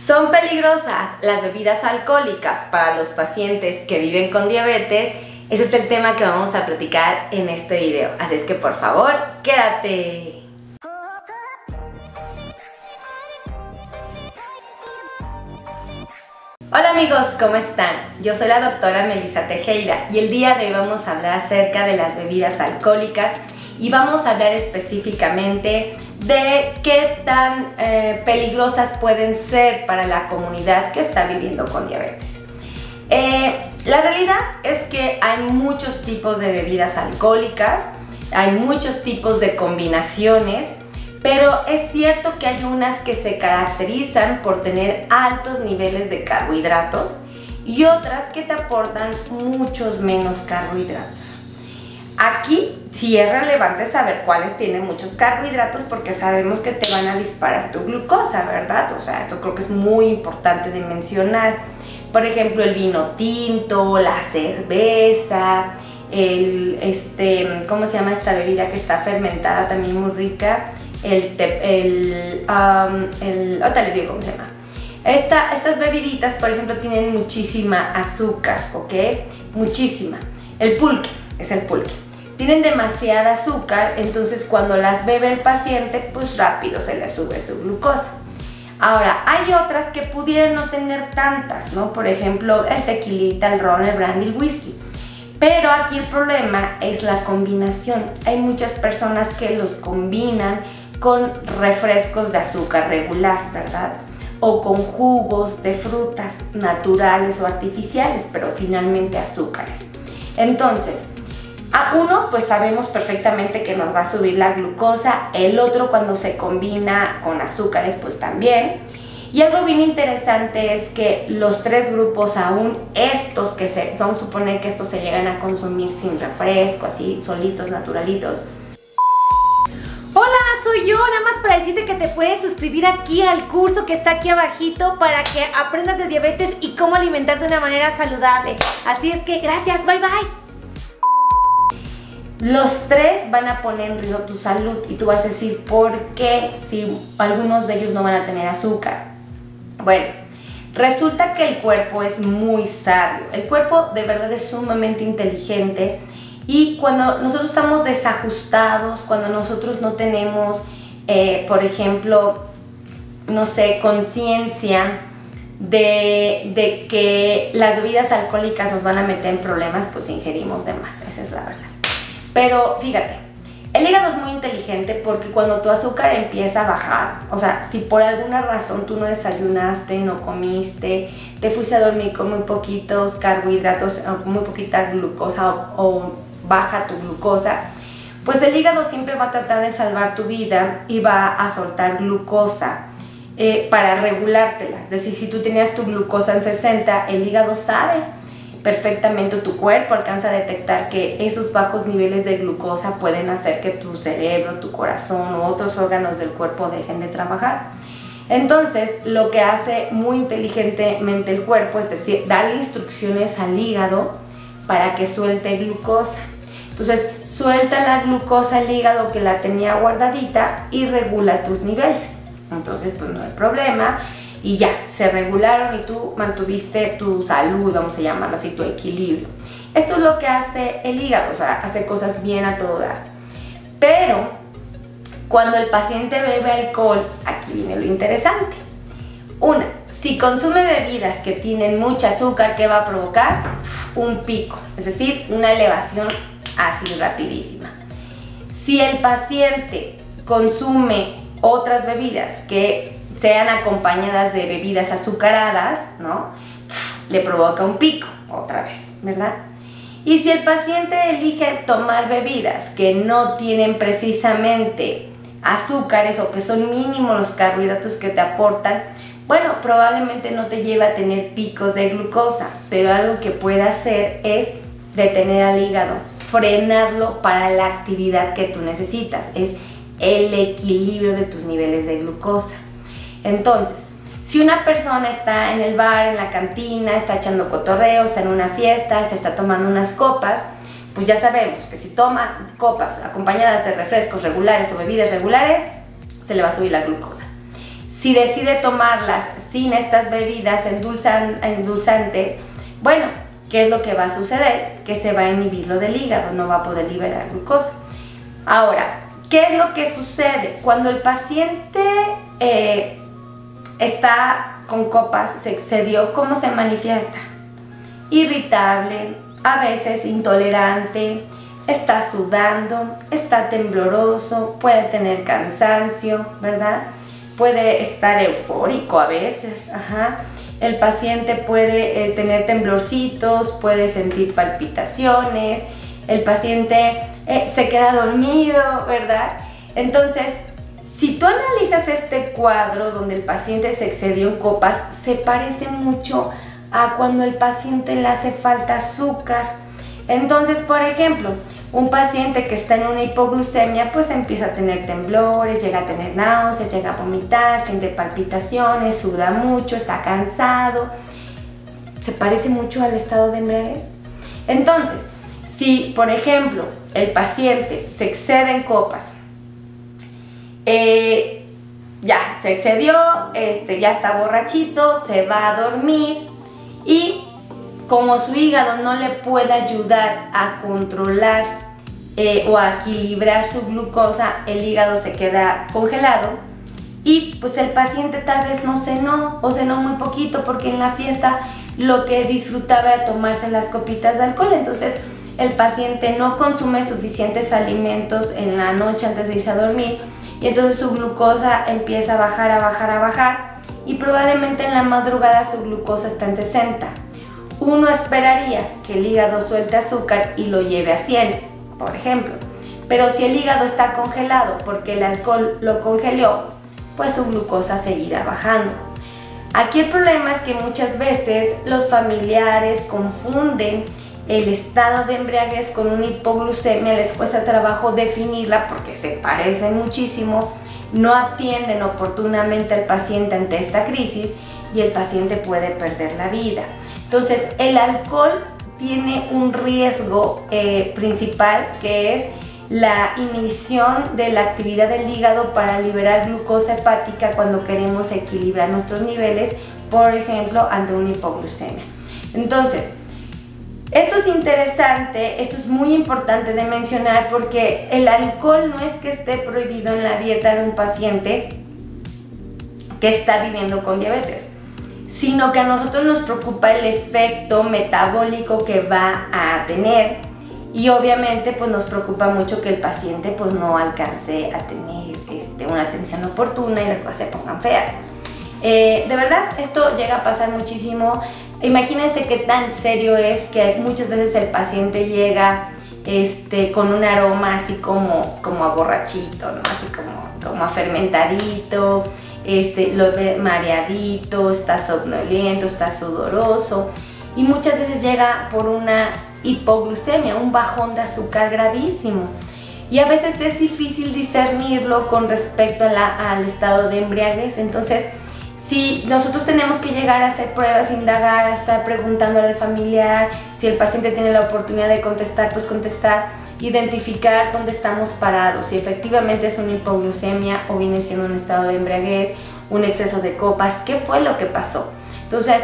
¿Son peligrosas las bebidas alcohólicas para los pacientes que viven con diabetes? Ese es el tema que vamos a platicar en este video. Así es que por favor, quédate. Hola amigos, ¿cómo están? Yo soy la doctora Melissa Tejera y el día de hoy vamos a hablar acerca de las bebidas alcohólicas y vamos a hablar específicamente de qué tan eh, peligrosas pueden ser para la comunidad que está viviendo con diabetes. Eh, la realidad es que hay muchos tipos de bebidas alcohólicas, hay muchos tipos de combinaciones, pero es cierto que hay unas que se caracterizan por tener altos niveles de carbohidratos y otras que te aportan muchos menos carbohidratos. Aquí sí es relevante saber cuáles tienen muchos carbohidratos porque sabemos que te van a disparar tu glucosa, ¿verdad? O sea, esto creo que es muy importante de mencionar. Por ejemplo, el vino tinto, la cerveza, el, este, ¿cómo se llama esta bebida que está fermentada también muy rica? El, el, el ahorita les digo cómo se llama. Esta, estas bebiditas, por ejemplo, tienen muchísima azúcar, ¿ok? Muchísima. El pulque, es el pulque tienen demasiada azúcar, entonces cuando las bebe el paciente, pues rápido se le sube su glucosa. Ahora, hay otras que pudieran no tener tantas, ¿no? Por ejemplo, el tequilita, el ron, el brandy, el whisky. Pero aquí el problema es la combinación. Hay muchas personas que los combinan con refrescos de azúcar regular, ¿verdad? O con jugos de frutas naturales o artificiales, pero finalmente azúcares. Entonces, a uno, pues sabemos perfectamente que nos va a subir la glucosa, el otro cuando se combina con azúcares, pues también. Y algo bien interesante es que los tres grupos, aún estos que se, vamos a suponer que estos se llegan a consumir sin refresco, así solitos, naturalitos. Hola, soy yo, nada más para decirte que te puedes suscribir aquí al curso que está aquí abajito para que aprendas de diabetes y cómo alimentarte de una manera saludable. Así es que gracias, bye bye. Los tres van a poner en riesgo tu salud y tú vas a decir, ¿por qué si algunos de ellos no van a tener azúcar? Bueno, resulta que el cuerpo es muy sabio. El cuerpo de verdad es sumamente inteligente y cuando nosotros estamos desajustados, cuando nosotros no tenemos, eh, por ejemplo, no sé, conciencia de, de que las bebidas alcohólicas nos van a meter en problemas, pues ingerimos de más. Esa es la verdad. Pero fíjate, el hígado es muy inteligente porque cuando tu azúcar empieza a bajar, o sea, si por alguna razón tú no desayunaste, no comiste, te fuiste a dormir con muy poquitos carbohidratos, muy poquita glucosa o, baja tu glucosa, pues el hígado siempre va a tratar de salvar tu vida y va a soltar glucosa eh, para regulártela. Es decir, si tú tenías tu glucosa en 60, el hígado sabe perfectamente tu cuerpo alcanza a detectar que esos bajos niveles de glucosa pueden hacer que tu cerebro, tu corazón o otros órganos del cuerpo dejen de trabajar. Entonces, lo que hace muy inteligentemente el cuerpo es decir, darle instrucciones al hígado para que suelte glucosa. Entonces, suelta la glucosa al hígado que la tenía guardadita y regula tus niveles. Entonces, pues no hay problema y ya, se regularon y tú mantuviste tu salud, vamos a llamarlo así, tu equilibrio. Esto es lo que hace el hígado, o sea, hace cosas bien a todo dar. Pero cuando el paciente bebe alcohol, aquí viene lo interesante. Una, si consume bebidas que tienen mucho azúcar, ¿qué va a provocar? Un pico, es decir, una elevación así rapidísima. Si el paciente consume otras bebidas que sean acompañadas de bebidas azucaradas, ¿no? Le provoca un pico, otra vez, ¿verdad? Y si el paciente elige tomar bebidas que no tienen precisamente azúcares o que son mínimos los carbohidratos que te aportan, bueno, probablemente no te lleva a tener picos de glucosa, pero algo que puede hacer es detener al hígado, frenarlo para la actividad que tú necesitas, es el equilibrio de tus niveles de glucosa. Entonces, si una persona está en el bar, en la cantina, está echando cotorreo, está en una fiesta, se está tomando unas copas, pues ya sabemos que si toma copas acompañadas de refrescos regulares o bebidas regulares, se le va a subir la glucosa. Si decide tomarlas sin estas bebidas endulzantes, bueno, ¿qué es lo que va a suceder? Que se va a inhibir lo del hígado, no va a poder liberar glucosa. Ahora, ¿qué es lo que sucede? Cuando el paciente eh, está con copas, se excedió, ¿cómo se manifiesta? Irritable, a veces intolerante, está sudando, está tembloroso, puede tener cansancio, ¿verdad? Puede estar eufórico a veces, ajá. El paciente puede eh, tener temblorcitos, puede sentir palpitaciones, el paciente eh, se queda dormido, ¿verdad? Entonces, si tú analizas este cuadro donde el paciente se excedió en copas, se parece mucho a cuando el paciente le hace falta azúcar. Entonces, por ejemplo, un paciente que está en una hipoglucemia pues empieza a tener temblores, llega a tener náuseas, llega a vomitar, siente palpitaciones, suda mucho, está cansado. Se parece mucho al estado de embriaguez. Entonces, si por ejemplo el paciente se excede en copas, eh, ya se excedió, este, ya está borrachito, se va a dormir y como su hígado no le puede ayudar a controlar eh, o a equilibrar su glucosa, el hígado se queda congelado y pues el paciente tal vez no cenó o cenó muy poquito porque en la fiesta lo que disfrutaba era tomarse las copitas de alcohol, entonces el paciente no consume suficientes alimentos en la noche antes de irse a dormir y entonces su glucosa empieza a bajar, a bajar, a bajar y probablemente en la madrugada su glucosa está en 60 uno esperaría que el hígado suelte azúcar y lo lleve a 100, por ejemplo. Pero si el hígado está congelado porque el alcohol lo congeló, pues su glucosa seguirá bajando. Aquí el problema es que muchas veces los familiares confunden el estado de embriaguez con una hipoglucemia, les cuesta trabajo definirla porque se parecen muchísimo, no atienden oportunamente al paciente ante esta crisis y el paciente puede perder la vida. Entonces, el alcohol tiene un riesgo eh, principal que es la inhibición de la actividad del hígado para liberar glucosa hepática cuando queremos equilibrar nuestros niveles, por ejemplo, ante una hipoglucemia. Entonces, esto es interesante, esto es muy importante de mencionar porque el alcohol no es que esté prohibido en la dieta de un paciente que está viviendo con diabetes sino que a nosotros nos preocupa el efecto metabólico que va a tener y obviamente pues nos preocupa mucho que el paciente pues no alcance a tener este, una atención oportuna y las cosas se pongan feas. Eh, de verdad, esto llega a pasar muchísimo. Imagínense qué tan serio es que muchas veces el paciente llega este, con un aroma así como, como a borrachito, así como, como a fermentadito, este, lo ve mareadito, está somnoliento, está sudoroso y muchas veces llega por una hipoglucemia, un bajón de azúcar gravísimo. Y a veces es difícil discernirlo con respecto al estado de embriaguez. Entonces, si nosotros tenemos que llegar a hacer pruebas, indagar, a estar preguntándole al familiar, si el paciente tiene la oportunidad de contestar, pues contestar identificar dónde estamos parados, si efectivamente es una hipoglucemia o viene siendo un estado de embriaguez, un exceso de copas, qué fue lo que pasó. Entonces,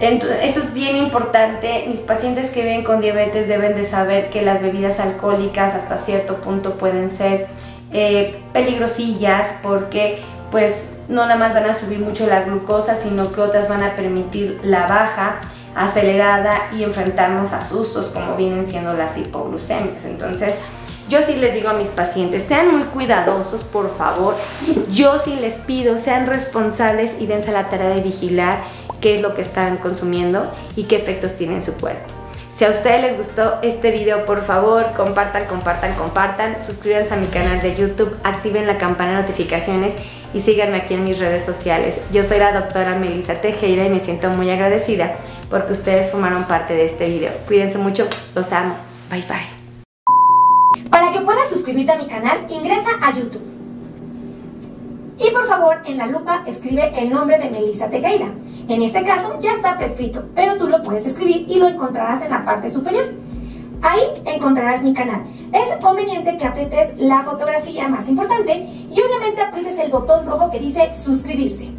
eso es bien importante. Mis pacientes que viven con diabetes deben de saber que las bebidas alcohólicas hasta cierto punto pueden ser eh, peligrosillas porque pues no nada más van a subir mucho la glucosa, sino que otras van a permitir la baja acelerada y enfrentarnos a sustos como vienen siendo las hipoglucemias. Entonces, yo sí les digo a mis pacientes, sean muy cuidadosos, por favor. Yo sí les pido, sean responsables y dense la tarea de vigilar qué es lo que están consumiendo y qué efectos tiene en su cuerpo. Si a ustedes les gustó este video, por favor, compartan, compartan, compartan. Suscríbanse a mi canal de YouTube, activen la campana de notificaciones y síganme aquí en mis redes sociales. Yo soy la doctora Melissa Tejeda y me siento muy agradecida porque ustedes formaron parte de este video. Cuídense mucho, los amo. Bye bye. Para que puedas suscribirte a mi canal, ingresa a YouTube. Y por favor, en la lupa escribe el nombre de Melissa Tejeda. En este caso ya está prescrito, pero tú lo puedes escribir y lo encontrarás en la parte superior. Ahí encontrarás mi canal. Es conveniente que aprietes la fotografía más importante y obviamente aprietes el botón rojo que dice suscribirse.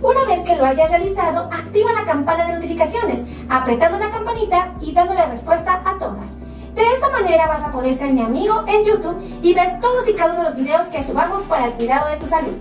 Una vez que lo hayas realizado, activa la campana de notificaciones, apretando la campanita y dándole respuesta a todas. De esta manera vas a poder ser mi amigo en YouTube y ver todos y cada uno de los videos que subamos para el cuidado de tu salud.